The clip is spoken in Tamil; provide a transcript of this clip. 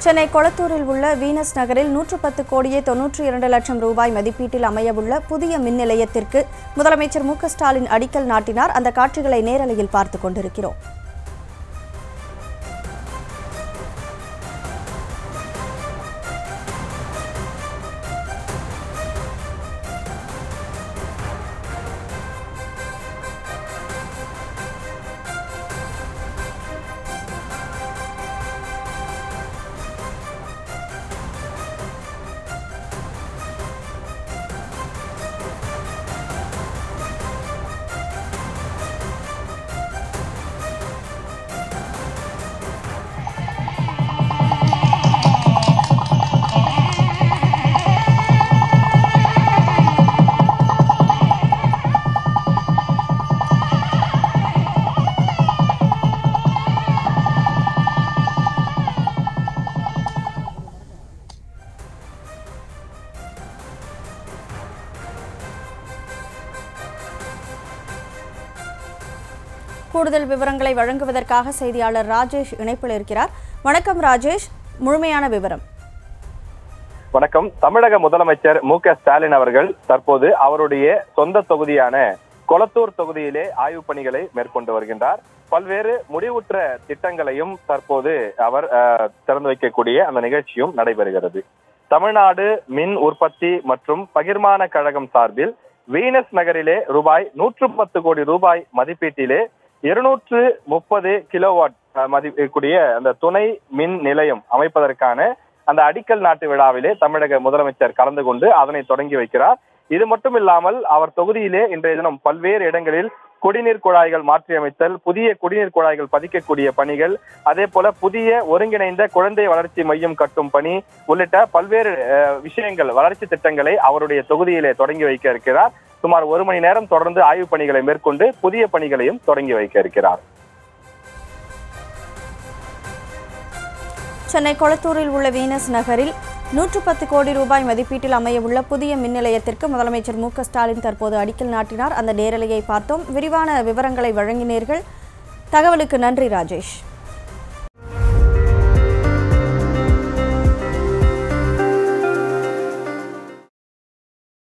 சென்னை கொளத்தூரில் உள்ள வீனஸ் நகரில் நூற்று பத்து கோடியே தொன்னூற்றி இரண்டு லட்சம் ரூபாய் மதிப்பீட்டில் அமையவுள்ள புதிய மின் நிலையத்திற்கு முதலமைச்சர் மு ஸ்டாலின் அடிக்கல் நாட்டினார். அந்த காட்சிகளை நேரலையில் பார்த்துக் கொண்டிருக்கிறோம். கூடுதல் விவரங்களை வழங்குவதற்காக செய்தியாளர் ராஜேஷ் இணைப்பில் இருக்கிறார். வணக்கம் ராஜேஷ் முழுமையான விவரம். வணக்கம். தமிழக முதலமைச்சர் மு க ஸ்டாலின் அவர்கள் தற்போது அவருடைய சொந்த தொகுதியான கொளத்தூர் தொகுதியிலே ஆய்வுப் பணிகளை மேற்கொண்டு வருகின்றார். பல்வேறு முடிவுற்ற திட்டங்களையும் தற்போது அவர் திறந்து வைக்கக்கூடிய அந்த நிகழ்ச்சியும் நடைபெறுகிறது. தமிழ்நாடு மின் உற்பத்தி மற்றும் பகிர்மான கழகம் சார்பில் வீனஸ் நகரிலே ரூபாய் நூற்று பத்து கோடி ரூபாய் மதிப்பீட்டிலே இருநூற்று முப்பது கிலோவாட் அஹ், அந்த துணை மின் நிலையம் அமைப்பதற்கான அந்த அடிக்கல் நாட்டு விழாவிலே தமிழக முதலமைச்சர் கலந்து கொண்டு அதனை தொடங்கி வைக்கிறார். இது மட்டும் இல்லாமல் அவர் தொகுதியிலே இன்றைய தினம் பல்வேறு இடங்களில் குடிநீர் குழாய்கள் மாற்றியமைத்தல் புதிய குடிநீர் குழாய்கள் பதிக்கக்கூடிய பணிகள் அதே போல புதிய ஒருங்கிணைந்த குழந்தை வளர்ச்சி மையம் கட்டும் பணி உள்ளிட்ட பல்வேறு விஷயங்கள் வளர்ச்சி திட்டங்களை அவருடைய தொகுதியிலே தொடங்கி வைக்க இருக்கிறார். சுமார் ஒரு மணி நேரம் தொடர்ந்து ஆய்வுப் பணிகளை மேற்கொண்டு புதிய பணிகளையும் தொடங்கி வைக்க இருக்கிறார். சென்னை கொளத்தூரில் உள்ள வீனஸ் நகரில் நூற்று பத்து கோடி ரூபாய் மதிப்பீட்டில் அமையவுள்ள புதிய மின் நிலையத்திற்கு முதலமைச்சர் மு க ஸ்டாலின் தற்போது அடிக்கல் நாட்டினார். அந்த நேரலையை பார்த்தோம். விரிவான விவரங்களை வழங்கினீர்கள். தகவலுக்கு நன்றி ராஜேஷ்.